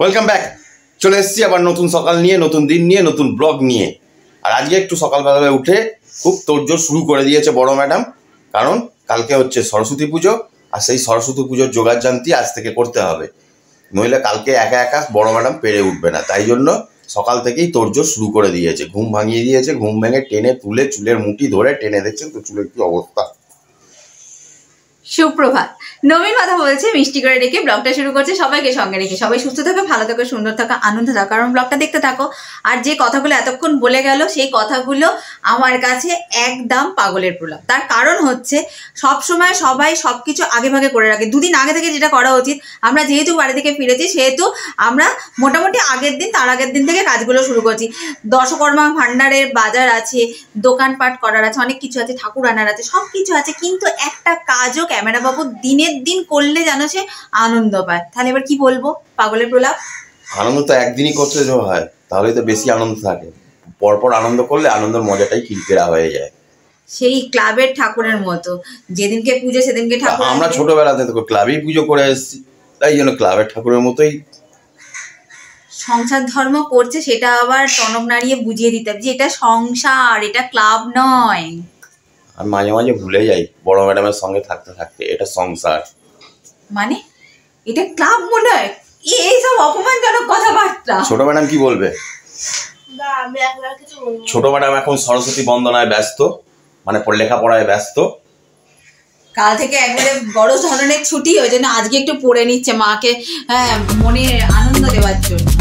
Welcome back চলে এসেছি আবার নতুন সকাল নিয়ে, নতুন দিন নিয়ে, নতুন ব্লগ নিয়ে। আর আজকে একটু সকালবেলায় উঠে খুব তোড়জোড় শুরু করে দিয়েছে বড় ম্যাডাম কারণ কালকে হচ্ছে সরস্বতী পুজো, আর সেই সরস্বতী পুজোর জোগাড় জানতি আজ থেকে করতে হবে। নইলে কালকে একা একা বড় ম্যাডাম পেরে উঠবে না। তাই জন্য সকাল থেকেই তোড়জোড় শুরু করে দিয়েছে। ঘুম ভাঙিয়ে দিয়েছে, ঘুম ভেঙে টেনে তুলে চুলের মুঠি ধরে টেনে দেখছেন তো চুলের কি অবস্থা। সুপ্রভাত। নবীন কথা বলছে, মিষ্টি করে রেখে ব্লগটা শুরু করছে। সবাইকে সঙ্গে রেখে। সবাই সুস্থ থাকো, ভালো থাকো, সুন্দর থাকো, আনন্দ থাকো। কারণ ব্লগটা দেখতে থাকো। আর যে কথাগুলো এতক্ষণ বলে গেল, সেই কথাগুলো আমার কাছে একদম পাগলের প্রলাপ। তার কারণ হচ্ছে সব সময় সবাই সব কিছু আগে ভাগে করে রাখে। দুদিন আগে থেকে যেটা করা উচিত, আমরা যেহেতু বাড়ি থেকে ফিরেছি, সেহেতু আমরা মোটামুটি আগের দিন, তার আগের দিন থেকে কাজগুলো শুরু করছি। দশকর্মা ভাণ্ডারের বাজার আছে, দোকানপাট করার আছে, অনেক কিছু আছে, ঠাকুর আনার আছে সব কিছু আছে। কিন্তু একটা কাজও ক্যামেরা বাবু দিনের দিন করলে যেন সে আনন্দ পায়। তাহলে এবার কি বলব? পাগলের প্রলাপ? আনন্দ তো একদিনই করতে যে হয় তাহলেই তো বেশি আনন্দ থাকে। পরপর আনন্দ করলে আনন্দের মজাটাই কিরকিরা হয়ে যায়। সেই ক্লাবের ঠাকুরের মতো। যেদিনকে পুজো সেদিনকে ঠাকুর আমরা। ছোটবেলাতে তো ক্লাবেই পুজো করে এসেছি। তাই জন্য ক্লাবের ঠাকুরের মতোই। সংসার ধর্ম করছে সেটা আবার টনক নাড়িয়ে বুঝিয়ে দিতে হবে যে এটা সংসার এটা ক্লাব নয়। আর মাঝে মাঝে ভুলে যাই বড় ম্যাডামের সঙ্গে থাকতে থাকতে। এটা সংসার। মানে? এটা ক্লাব মনে হয়? এইসব অপমানজনক কথাবার্তা। ছোট ম্যাডাম কি বলবে? না আমি এখন আর কিছু বলব না। ছোট ম্যাডাম এখন সরস্বতী বন্দনায় ব্যস্ত মানে পড়ে- লেখাপড়ায় ব্যস্ত। কাল থেকে একবারে বড় ধরনের ছুটি ওই জন্য আজকে একটু পড়ে নিচ্ছে মাকে হ্যাঁ মনে আনন্দ দেওয়ার জন্য।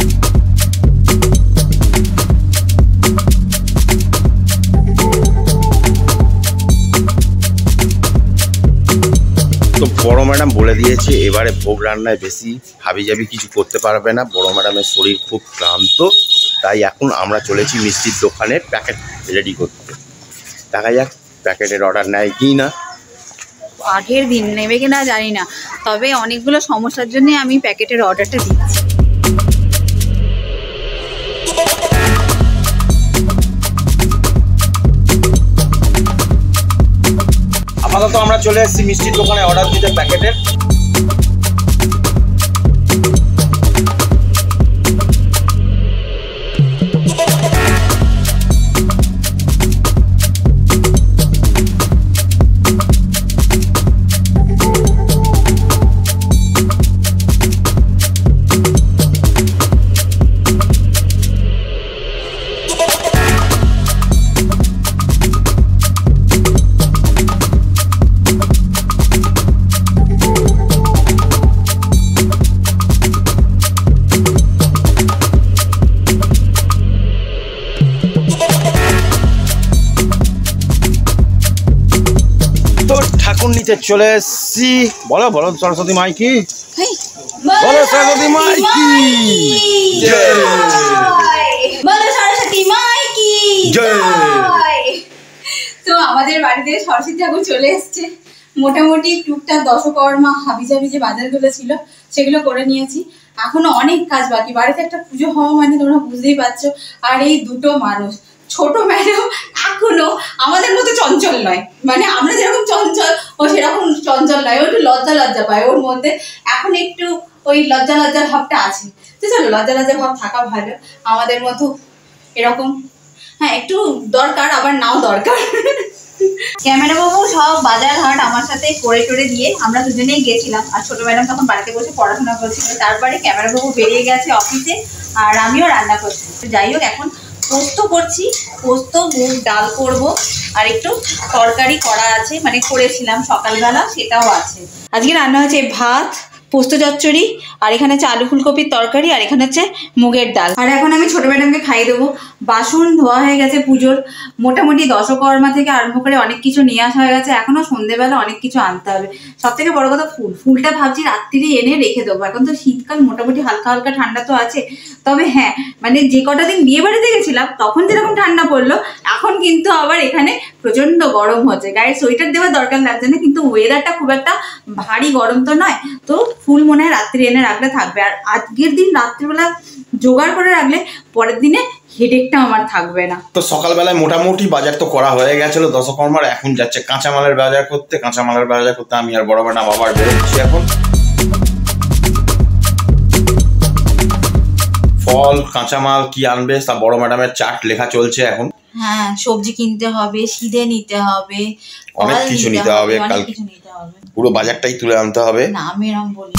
তো বড় ম্যাডাম বলে দিয়েছে, এবারে ভোগ রান্নায় বেশি হাবি জাবি কিছু করতে পারবে না। বড় ম্যাডামের শরীর খুব ক্লান্ত, তাই এখন আমরা চলেছি মিষ্টির দোকানে প্যাকেট রেডি করতে। দেখা যাক প্যাকেটের অর্ডার নেয় কি না। আগের দিন নেবে কিনা জানি না, তবে অনেকগুলো সমস্যার জন্য আমি প্যাকেটের অর্ডারটা দিচ্ছি। আপাতত আমরা চলে এসেছি মিষ্টির দোকানে অর্ডার দিতে প্যাকেটের। নিতে চলে এসেছি। বলো বলো সরস্বতী মাই কি? বলো সরস্বতী মাই কি? বলো সরস্বতী মাই কি? জয়। জয়। তো আমাদের বাড়িতে সরস্বতী ঠাকুর চলে এসছে। মোটামুটি টুকটাক দশকর্মা হাবিজাবি যে বাজারগুলো ছিল সেগুলো করে নিয়েছি। এখনও অনেক কাজ বাকি। বাড়িতে একটা পুজো হওয়া মানে তোমরা বুঝতেই পারছ। আর এই দুটো মানুষ ছোট ম্যাডাম এখনও আমাদের মতো চঞ্চল নয়। মানে আমরা যেরকম চঞ্চল, ও সেরকম চঞ্চল নয়। ও একটু লজ্জা লজ্জা পায় ওর মধ্যে। এখন একটু ওই লজ্জা লজ্জার ভাবটা আছে। তো চলো, লজ্জা লজ্জা ভাব থাকা ভালো। আমাদের মতো এরকম। হ্যাঁ একটু দরকার, আবার নাও দরকার। ক্যামেরা বাবু সব বাজার ঘাট আমার সাথে করে টরে দিয়ে আমরা দুজনেই গেছিলাম। আর ছোট ম্যাডাম তখন বাড়িতে বসে পড়াশোনা করছিল। তারপরে ক্যামেরা বাবু বেরিয়ে গেছে অফিসে, আর আমিও রান্না করছি। যাই হোক, এখন পোস্ত করছি। পোস্ত, মুগ, ডাল করব। আর একটু তরকারি করা আছে মানে করেছিলাম সকালবেলা, সেটাও আছে। আজকে রান্না হয়েছে ভাত পোস্ত চচ্চড়ি, আর এখানে হচ্ছে আলু ফুলকপির তরকারি, আর এখানে হচ্ছে মুগের ডাল। আর এখন আমি ছোট ম্যাডামকে খাইয়ে দেবো। বাসন ধোয়া হয়ে গেছে পুজোর। মোটামুটি দশকর্মা থেকে আরম্ভ করে অনেক কিছু নিয়ে আসা হয়ে গেছে। এখনও সন্ধেবেলা অনেক কিছু আনতে হবে। সব থেকে বড় কথা ফুল। ফুলটা ভাবছি রাত্রিরে এনে রেখে দেবো। এখন তো শীতকাল, মোটামুটি হালকা হালকা ঠান্ডা তো আছে। তবে হ্যাঁ মানে যে কটা দিন বিয়ে বাড়িতে গেছিলাম, তখন যেরকম ঠান্ডা পড়ল, এখন কিন্তু আবার এখানে প্রচণ্ড গরম হচ্ছে। গায়ে সোয়েটার দেওয়ার দরকার লাগছে না, কিন্তু ওয়েদারটা খুব একটা ভারী গরম তো নয়। তো ফুল মনে হয় রাত্রি এনে রাখলে থাকবে। আর আজকের দিন রাত্রিবেলা জোগাড় করে রাখলে পরের দিনে হেডেকটা আমার থাকবে না। তো সকালবেলায় মোটামুটি বাজার তো করা হয়ে গেছিল দশকর্মার এখন যাচ্ছে কাঁচামালের বাজার করতে। কাঁচামালের বাজার করতে আমি আর বড় ম্যাডাম আবার বেরোচ্ছি এখন। ফল কাঁচামাল কি আনবে তা বড় ম্যাডামের চাট লেখা চলছে এখন। হ্যাঁ সবজি কিনতে হবে সিধে নিতে হবে অনেক কিছু নিতে হবে, অনেক কাল- কিছু নিতে হবে পুরো বাজারটাই তুলে আনতে হবে। না আমি এরকম বলি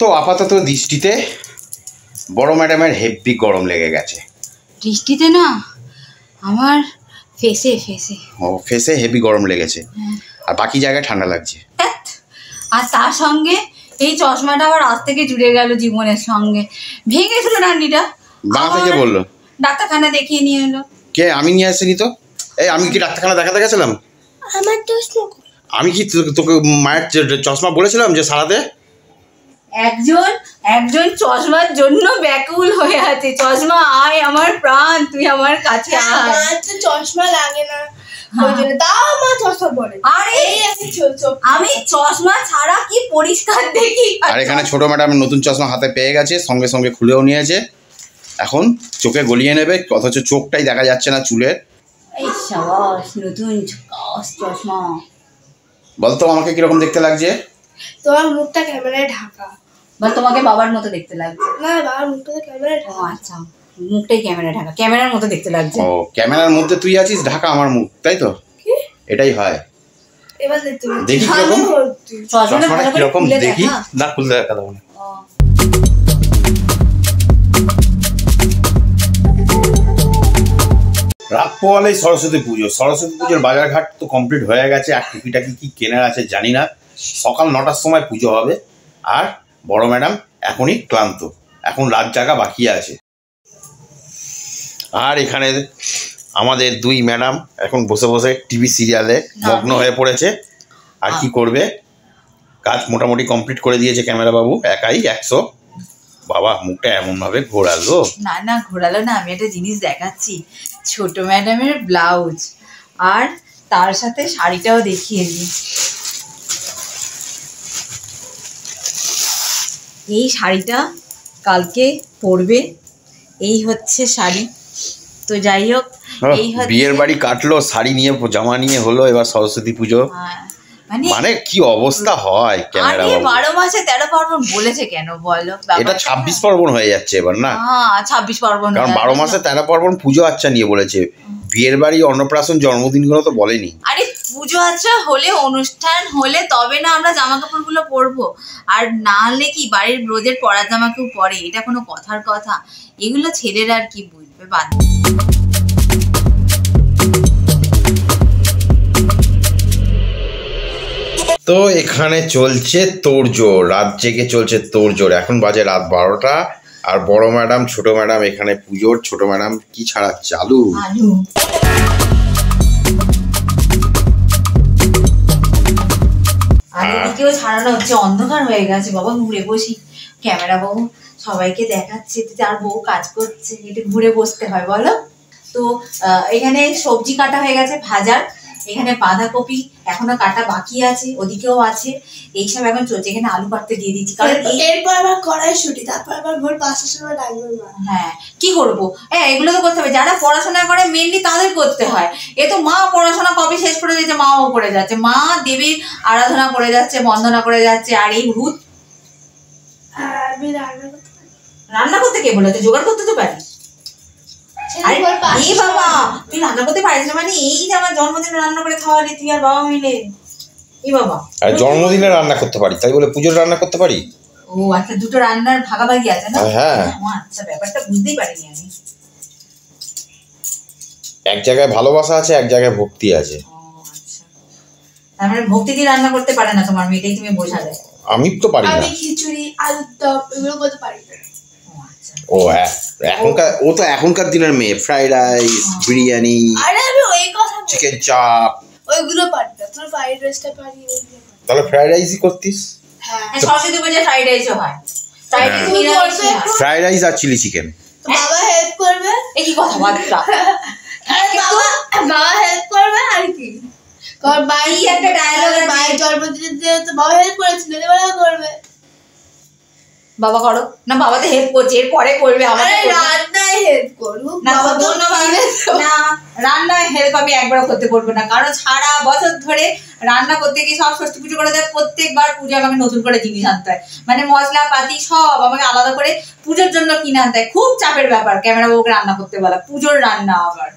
তো আপাতত দৃষ্টিতে বড় ম্যাডামের হেভি গরম লেগে গেছে। দৃষ্টিতে না আমার ফেসে ফেসে ও ফেসে হেভি গরম লেগেছে। আর বাকি জায়গায় ঠান্ডা লাগছে। আর তার সঙ্গে এই চশমাটা আবার আজ থেকে জুড়ে গেল জীবনের সঙ্গে। ভেঙেছিল ডান্ডিটা বাঁ থেকে বলল। ডাক্তারখানা দেখিয়ে নিয়ে এলো। কে আমি নিয়ে আসিনি তো? এই আমি কি ডাক্তারখানা দেখাতে গেছিলাম? আমার চশমা আমি কি তো- তোকে মায়ের চশমা বলেছিলাম যে সারাতে? একজন একজন চশমার জন্য ব্যাকুল হয়ে আছে। চশমা আয় আমার প্রাণ তুই আমার কাছে আয়। আমার তো চশমা লাগে না। ওই জন্য তাও আমার চশমা আরে আমি ছাড়া কি পরিষ্কার দেখি। আর এখানে ছোট ম্যাডাম নতুন চশমা হাতে পেয়ে গেছে সঙ্গে সঙ্গে খুলেও নিয়েছে। এখন চোখে গলিয়ে নেবে অথচ চোখটাই দেখা যাচ্ছে না চুলের নতুন চশমা। বলতো আমাকে কীরকম দেখতে লাগছে? তোমার মুখটা ক্যামেরায় ঢাকা। বা তোমাকে বাবার মতো দেখতে লাগছে। না বাবার মুখটা ক্যামেরায় ঢাকা। আচ্ছা। মুখটাই ক্যামেরা ঢাকা। ক্যামেরার মতো দেখতে লাগছে। ও ক্যামেরার মধ্যে তুই আছিস ঢাকা আমার মুখ তাই তো? এটাই হয়। দেখি ভালো কীরকম? ভর্তি। চশমাটা চশমাটা ভালো করে কীরকম? দেখি। না খুলতে দেখা দেবো না। রাত পোয়ালেই সরস্বতী পুজো। সরস্বতী পুজোর বাজারঘাট তো কমপ্লিট হয়ে গেছে। আর টুকিটাকি কি কেনার আছে জানি না। সকাল নটার সময় পুজো হবে। আর বড় ম্যাডাম এখনই ক্লান্ত। এখন রাত জাগা বাকি আছে। আর এখানে আমাদের দুই ম্যাডাম এখন বসে বসে টিভি সিরিয়ালে মগ্ন হয়ে পড়েছে। আর কি করবে? কাজ মোটামুটি কমপ্লিট করে দিয়েছে ক্যামেরা বাবু একাই একশো। বাবা মুখটা এমনভাবে ঘোরালো। না না ঘোরালো না আমি একটা জিনিস দেখাচ্ছি। ছোট ম্যাডামের ব্লাউজ। আর তার সাথে শাড়িটাও দেখিয়ে দিই। এই শাড়িটা কালকে পরবে। এই হচ্ছে শাড়ি। তো যাই হোক এই হচ্ছে বিয়ের বাড়ি কাটলো শাড়ি নিয়ে জামা নিয়ে হলো এবার সরস্বতী পুজো। হ্যাঁ, মানে মানে কি অবস্থা হয় ক্যামেরা বারো মাসে তেরো পার্বণ বলেছে কেন বলো? এটা ছাব্বিশ পার্বণ হয়ে যাচ্ছে এবার না? হ্যাঁ ছাব্বিশ পার্বণ কারণ হয়ে বারো। মাসে তেরো পার্বণ পুজো আচ্ছা নিয়ে বলেছে। বিয়ের বাড়ি অন্নপ্রাশন জন্মদিনগুলো তো বলেনি। আরে পুজো আচ্ছা হলে অনুষ্ঠান হলে তবে না আমরা জামা কাপড়গুলো পরবো। আর না হলে কি বাড়ির রোজের পরার জামা কেউ পরে? এটা কোনো কথার কথা। এগুলো ছেলেরা আর কি বুঝবে বাদ তো এখানে চলছে তোড়জোড় রাত জেগে চলছে তোড়জোড় এখন বাজে রাত বারোটা আর বড় ম্যাডাম ছোট ম্যাডাম এখানে পুজোর ছোট ম্যাডাম কি ছাড়া চালু? আলু আর এদিকেও ছাড়ানো হচ্ছে অন্ধকার হয়ে গেছে। বাবা ঘুরে বসি। ক্যামেরা বাবু সবাইকে দেখাচ্ছে আর বউ কাজ করছে একটু ঘুরে বসতে হয় বলো? তো এখানে সবজি কাটা হয়ে গেছে ভাজার। এখানে বাঁধাকপি এখনও কাটা বাকি আছে ওদিকেও আছে। এইসব এখন চলছে এখানে আলু কাটতে দিয়ে দিচ্ছি। কারণ এরপর আবার কড়াই ছুটি তারপর আবার ভোর পাঁচটার সময় ডাকবে মা হ্যাঁ কি করব? হ্যাঁ এগুলো তো করতে হবে। যারা পড়াশোনা করে মেনলি তাদের করতে হয়। এ তো মা পড়াশোনা কবে শেষ করে দিয়েছে মাও করে যাচ্ছে। মা দেবীর আরাধনা করে যাচ্ছে বন্দনা করে যাচ্ছে আর এই ভূত আর রান্না করতে পারি। রান্না করতে কে বলেছে? জোগাড় করতে তো পারিস আরে ভোর বাবা তুই রান্না করতে পারিস না মানে এই যে আমার জন্মদিনে রান্না করে খাওয়ালি তুই আর বাবা মিলে। এই বাবা। আর জন্মদিনে রান্না করতে পারি তাই বলে পুজোর রান্না করতে পারি? ও আচ্ছা দুটো রান্নার ভাগাভাগি আছে না? হ্যাঁ। আচ্ছা ব্যাপারটা বুঝতেই পারিনি আমি। এক জায়গায় ভালোবাসা আছে এক জায়গায় ভক্তি আছে। ও আচ্ছা। তার মানে ভক্তি দিয়ে রান্না করতে পারে না তোমার মেয়েটাই তুমি বোঝালে। আমি তো পারি না। আমি খিচুড়ি আলুর দম এগুলো করতে পারি না। ও হ্যাঁ এখনকার ও তো এখনকার দিনের মেয়ে। ফ্রাইড রাইস বিরিয়ানি আরে আমি ওই কথা চিকেন চাপ। ওইগুলো পারি না তোর ফ্রাইড রাইসটা পারি তাহলে ফ্রাইড রাইসই করতিস? হ্যাঁ। হ্যাঁ, সরস্বতী পুজোয় ফ্রাইড রাইসও হয়। ফ্রাইড রাইস হ্যাঁ। নিরামিষই হয় ফ্রাইড রাইস আর চিলি চিকেন। তো বাবা হেল্প করবে? এ কি আরে বাবা বাবা হেল্প করবে আর কি? একটা। মায়ের জন্মদিনের তো বাবা হেল্প করেছিল এবারে করবে। বাবা করো। না বাবাতে হেল্প করছে এরপরে করবে করবে। রান্নায় হেল্প করব না ধন্যবাদ না রান্নায় হেল্প আমি একবারও করতে পারব না কারণ সারা বছর ধরে রান্না করতে গিয়ে সব ষষ্ঠী পুজো করে দেয় প্রত্যেকবার পুজো আমাকে নতুন করে জিনিস আনতে হয়। মানে মশলা পাতি সব আমাকে আলাদা করে পুজোর জন্য কিনে আনতে হয়। খুব চাপের ব্যাপার ক্যামেরা বউকে রান্না করতে বলা পুজোর রান্না আবার।